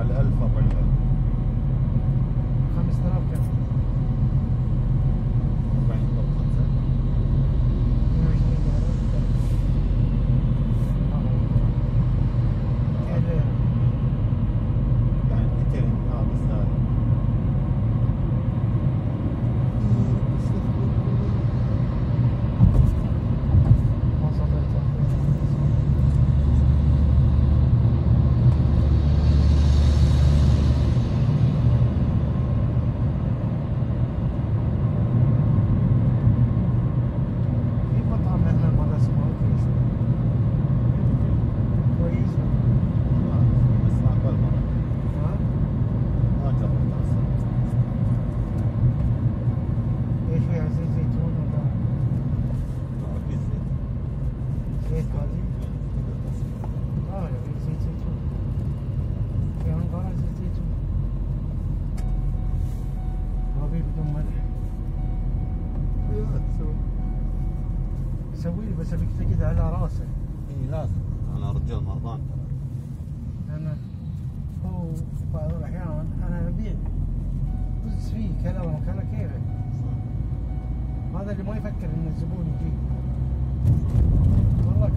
على 1000 4000 5000 كان الفيديوهات سوي سوي لي بس أبيك تجد على راسه إي لازم. أنا رجال مرضان. أنا هو بعض الأحيان أنا ابيع بس فيه كذا كان كيفه. هذا اللي ما يفكر إن الزبون يجي. والله